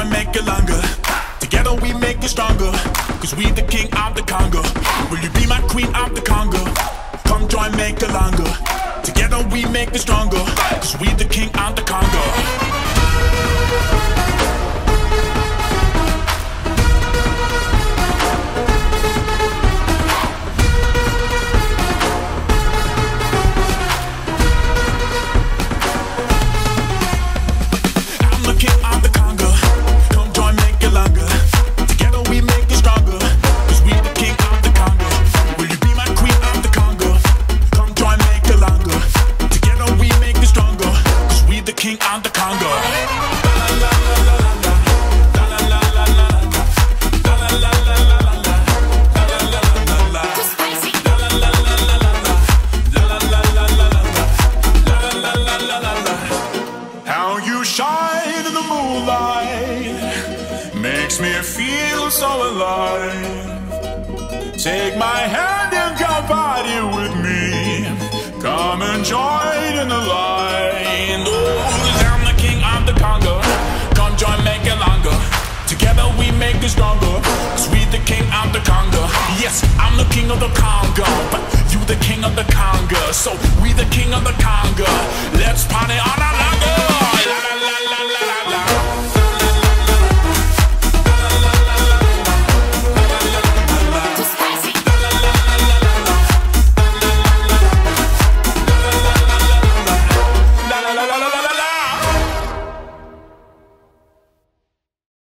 more make it longer. Together we make it stronger. Cause we the king of the Conga. Will you be my queen of the Conga? Come join, make it longer. Together we make it stronger. Cause we the king of the Conga. Me feel so alive. Take my hand and come party with me. Come and join in the line. Oh, I'm the king of the Conga. Come join, make it longer. Together we make it stronger. Cause we the king of the Conga. Yes, I'm the king of the Conga. You the king of the Conga. So we the king of the Conga. Let's party all night long.